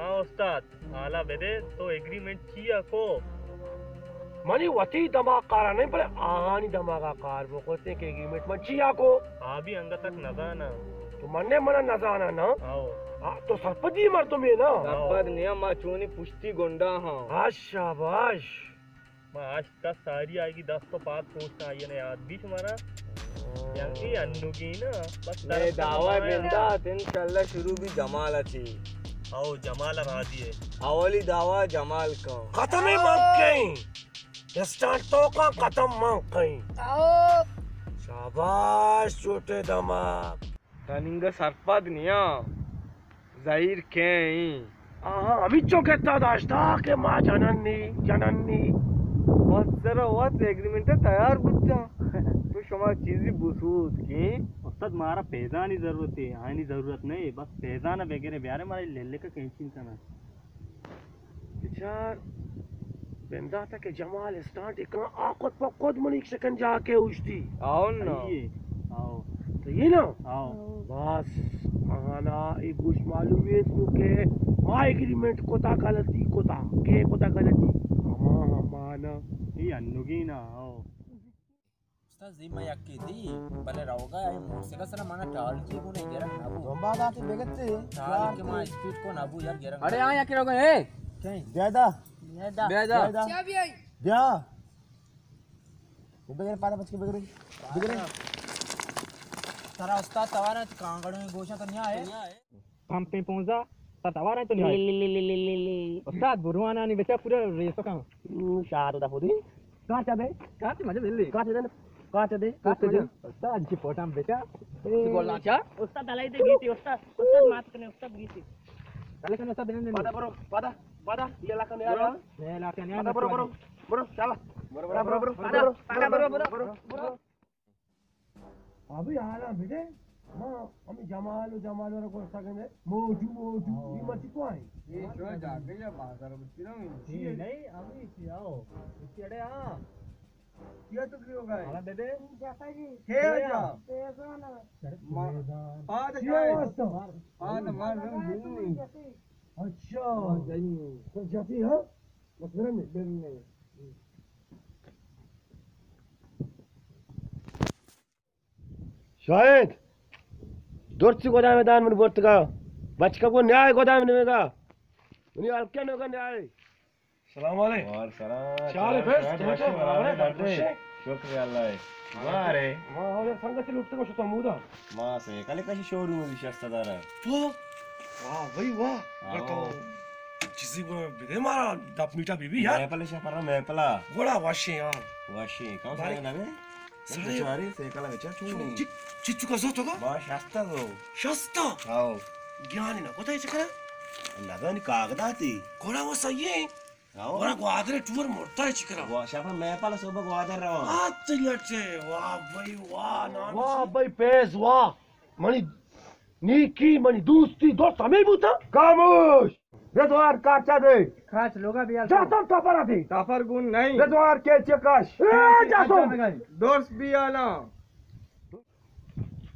हाँ उस्ताद आला बेदे तो एग्रीमेंट किया को? मनी वती दमाग कारा नहीं पर आनी दमागा कार वो कहते हैं कि एग्रीमेंट में चिया को? अभी अंग तक नजाना तो मन्ने मना नजाना ना? आओ। आ, तो सरपंची मर तुम्हें ना? dapat niya macuni pusti gonda ha हाँ। शाबाश। मैं आज का सारी आएगी दस तो पाँच पोस्ट आई है ना याद भी तुम्हारा? यांकी अन्नू की ना बस me तरफ़ से dawa घुमाया। benda tin kalla आओ जमाल रहा दिए। हवली दावा जमाल का। खत्म ही बाप कहीं स्टार्ट तो का खत्म माँ कहीं शाबाश छोटे दमाक तनिंग सरपद निया। ज़ाहिर के आहा अभी चो कहता दाश्ता के माँ जननी जननी। बस जरा वाट एग्रीमेंट तैयार बुझ जा। तो शमा चीजी बुसूत की? उस्ताद मारा पैदानी ज़रूरत है आनी ज़रूरत नहीं बस पैदाना वगैरह ब्यारे मारे ले ले का कैंसिल करना बिचार बंदा था कि जमाल स्टार्ट एक आखुद पक्कुद मनिक सकन जाके उछती आओ ना। आओ। तो ये ना? आओ। बस आना एक कुछ मालूम है तो के माँ एग्रीमेंट कोता गलती कोता के कोता गलती? हमा हमाना ये अन्नू ना आओ। Zima yakidi bale rawga ay morsika sara mana tal ki gune gerang nabu Domba dati begette. tal ki ma speed ko nabu yar gerang अरे यहाँ क्या लोग हैं बेदा beda बेदा क्या वो बगैर पारा बच के बगैर बगैर tara ustad tawara kaangadu में गोशा तो न्या है पंप पे पहुँचा तवारा तो नहीं उस्ताद बुरवाना नहीं बेचा पूरा रेसो का शार दा खुदी काटा दे काट मज़े मिल काटे दे काटे दे काट मज़े उस्ताद जी पोटाम बेचा बोलना क्या उस्ताद अलाई ते गीती उस्ताद उस्ताद मात कने उस्ताद गीती। कल कने उस्ताद देने pada bro pada pada iya lah kan ya ले ला के pada bro bro bro salah bro bro bro bro pada pada bro bro bro अभी आला बेटे। माँ अमी जमाल जमाल वाला को सगने मोजू मोजू ये मत को आई ये जो जाके या बाज़ार बुद्धि ना नहीं अभी आओ। इसके अड़े आ ये तो क्यों होगा हाँ दे दे। हे। रंग अच्छा। तो जाती है। में शायद दोर्ची गोदाम में बोर्त का? बचका को न्याय गोदाम में का उन्हें अलके न्याय। सलाम क्या हाल है फिर? तो बराबर है, शुक्रिया अल्लाह वारे माँ और संगत लुटते को तो मुदा मा से कले कशी शोरूम विश्वास दारा तो वाह भाई वाह आओ. तो किसी को बिदे मारा दप मीठा बीबी यार मैं पले शपरा मैं पला बड़ा वाशे यार वाशी कौन भाई. सा नवे सारे- सारे से कला चूनी ची- चिच्चू का जोतो का शास्ता दो शस्ता आओ ज्ञानी ना कोता इचकरा लगन कागदाती कोड़ा वो सही है आओ और को आदरे टूर मोड़ता है चिकरा वा शपरा मैं पला सोबा को आदर रहो आत लटे वाह भाई वाह ना वाह भाई पेस वाह मनी नीकी मनी दूसरी दोस्त हमें बूता खामोश रेद्वार काचा दे खाच लोगा भी जाता टपरा दे ताफर गुण नहीं रेद्वार के चकाश ए जातो दोस्त भी आला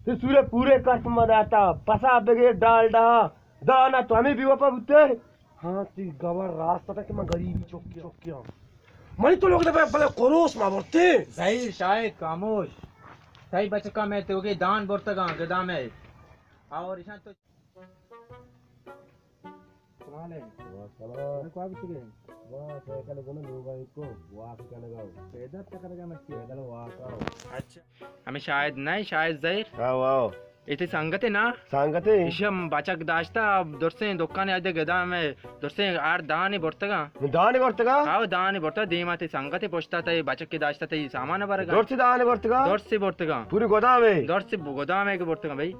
ते सूर्य पूरे कष्ट में रहता पसा बगे डाल डहा दाना तो हमें भी वापा बुते हाँ ती गवर रास्ता था कि मैं गरीबी चौक चौक के मनी तो लोग ने पहले कोरोस मा बोलते ज़ाहिर शायद खामोश। सही बचका मैं तो के दान बोर्तगा गदा में और ईशान तो तुम्हारे वाह वाह साइकिल को ना लोग आए को वाह के लगाओ पैदल टकरेगा मत पैदल वाह का अच्छा। हमें शायद नहीं शायद ज़ाहिर। आओ आओ इति संगते ना ಸಂಗತಿ ವಿಷಂ ಬಚಕ್ ದಾಸ್ತ ದೊರ್ಸೆ ದೊಕ್ಕಾನೆ ಅದ ಗದಾಮೆ ದೊರ್ಸೆ ಆರ್ ದಾನಿ ಬರ್ತಗ ದಾನಿ ಕೊಡ್ತಗ ಹಾವ್ ದಾನಿ ಬರ್ತ ದೀಮಾತಿ ಸಂಗತಿ ಪೋಷ್ತಾತೈ ಬಚಕ್ಕೆ ದಾಸ್ತಾತೈ ಸಾಮಾನ ಬರಗ ದೊಡ್ಸಿ ದಾನಿ ಕೊಡ್ತಗ ದೊಡ್ಸಿ ಬರ್ತಗ ಪೂರಿ ಗೋದಾಮೆ ದೊಡ್ಸಿ ಗೋದಾಮೆಗೆ ಬರ್ತಗ ಬೈ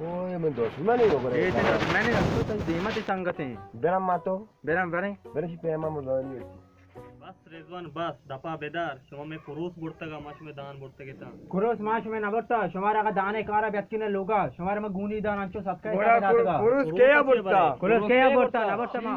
ओए मैं दुश्मन नहीं हो रहा ये तो मैंने रखो तो दीमत संगत है बेराम मातो बेराम बेरे बेरे पे मामला नहीं ಬಸ್ ರಿಜ್ವಾನ್ ಬಸ್ ದಪಾ ಬೇದಾರ್ ಶೊಮೆ ಕುರೂಸ್ ಬುಡ್ತಗ ಮಶ್ಮೆ ದಾನ್ ಬುಡ್ತಗಿತ ಕುರೂಸ್ ಮಶ್ಮೆ ನಬರ್ತ ಶೊಮಾರಗ ದಾನೆ ಕಾರ ವ್ಯಕ್ತಿನ ಲೋಗ ಶೊಮಾರ ಮ ಗೂನಿ ದಾನ ಅಂಚು ಸತ್ಕೈ ದಾತಗ ಕುರೂಸ್ ಕೇಯ ಬುಡ್ತ ಕುರೂಸ್ ಕೇಯ ಬುಡ್ತ ನಬರ್ತ ಮಾ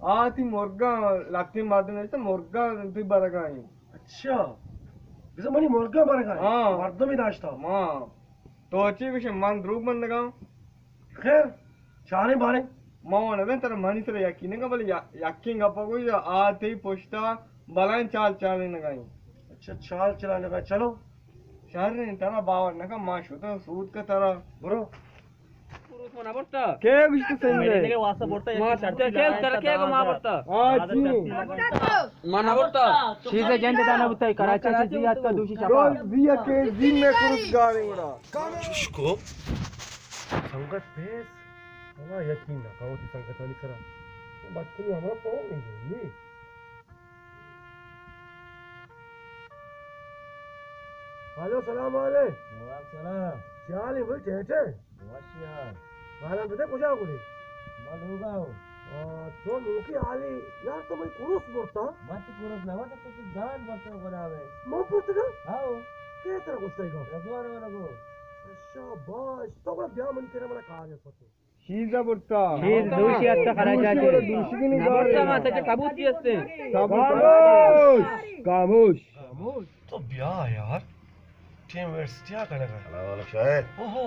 आती मुर्गा लागती मारते नाही तर मुर्गा ती बरं काय अच्छा जसं म्हणे मुलगा बरं काय हा. अर्ध मी नाश्ता मा तोची विषय मन रूप बंद का खैर चारे बारे मावण अबे तर मनी तर याकी ने का बोले याकी गप्पा कोई आते ही पोष्टा बलाइन चाल चाल ने का अच्छा चाल चलाने का चलो शहर ने तारा बावर नका माश होता सूद का तारा बरो पुरुष म्हणा बरं के गुष्ट महिने संजय वासा बोलता मग सध्या केस त्याला केक मा बरं आजी म्हणा बरं शीजे जंत दाना बुताई कराची ची यात का दोषी छापा रोज दिया के दिन में कुछ गाड़ी उड़ा। शुष्को संकट पेस हमारा यकीन ना कहो कि संकट वाली करा बचपन में हमारा पाँव नहीं जोड़िए हेलो सलाम वाले। चाल ही 바람부터 고자고리 말로가오 तो मुखी आली यार तो मैं पुरुष बोलता। मत पुरुष ना मत कुछ जान बोलते हो बनावे मैं बोलते हो आओ। क्या तरह कुछ नहीं कहो? रजवान वाला को। शाबाश। तो बड़ा ब्याह मन तेरा मला कार्य सोचो शीजा बोलता शीज हाँ, तो दोषी हाँ। अच्छा आता खराजाचे दोषी की नाही बोलता माताच्या काबूत की असते काबूस काबूस काबूस तो ब्याह यार। टीम वेट्स क्या करना है हेलो हेलो शायद ओहो।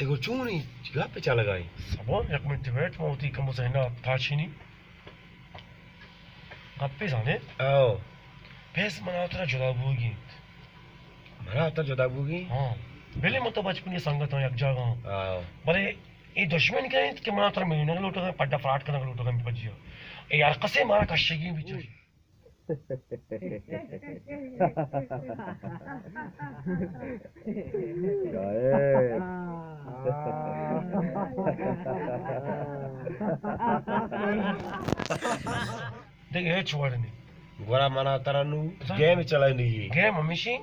tego czuni lapeć ale gaj. Sabon, jak my ty wiesz, mam ty komu zajna paczini. Kapy zane? Ao. Pes mana utra juda bugi. Mana utra juda bugi? हाँ. पहले मैं तो बचपन की संगत हूँ एक जगह हूँ भले ये दुश्मन के मना तो मेरे लोटो पड्डा फ्राट करने लोटो में बजियो ये यार कसे मारा कशेगी भी चाहिए Gaib. Dek, ya eh, cuan ini. Gua mana taranu game celain ini. Game, mami sih.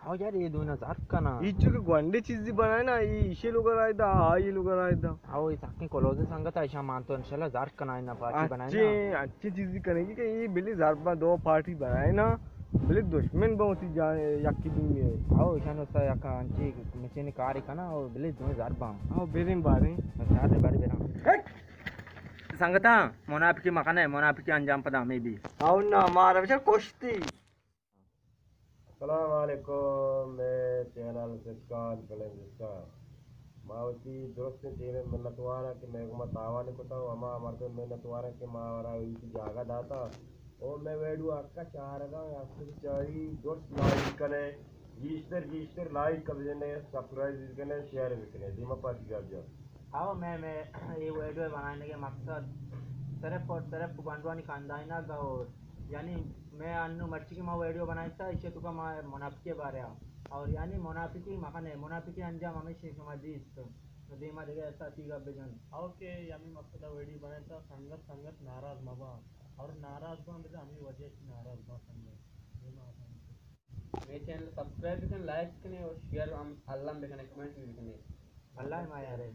हो यार ये दोन हज़ार का ना। इच्छुक गोंडे चीज़ बनाय ना ही इशे लोक रायता हा ही लोक रायता आओ साकी कोलोज संगत ऐसा मानतो अंशला जार कनाय ना पार्टी बनाय ना। अच्छी चीज़ करेगी कि ये बिल्ली जार पा दो पार्टी बनाए ना भले दुश्मन बहुत ही याकी दी है। हाँ, आओ शानो सा याका अंची मचे ने कार का ना और भले दो जार बा। हाँ, आओ बेरे। बारे जार बारे बेरा। संगता मोनाफिकी मकान है मोनाफिकी अंजाम पदा में भी। आओ ना मारा बेचारा कोश्ती। वालेकुम मैं चैनल सिस्कान फ़िल्म सिस्कान मावती दोस्त तेरे मिन्नत वारा कि मैं को तावा नहीं कोता अमा मर्द मिन्नत वारा कि मारा इसी जागा दाता, और मैं वेडू चारगा आपसे चारी दोस्त लाइक करे रजिस्टर रजिस्टर लाइक कर देने, सब्सक्राइब करने शेयर भी करने दिमा पास कर जाओ। आओ, मैं मैं, ये वीडियो बनाने के मकसद सिर्फ़ और सिर्फ़ बंडवानी खानदानी ना का और यानी मैं अन्नू मर्ची की माँ वीडियो बनाई था इसे तुका माँ मुनाफिक के बारे में। और यानी मुनाफिकी मकान है मुनाफिकी अंजाम हमेशा समाजी दीमा देगा ऐसा तीगा बेजन। ओके आम्ही मस्त वेडी बनायचा संगत संगत नाराज़ बाबा और नाराज़ पण म्हणजे आम्ही वजह नाराज़ बा संगत। मेरे चैनल सब्सक्राइब भी करें लाइक करें और शेयर हम अल्लाह में करें कमेंट भी करें अल्लाह माया रे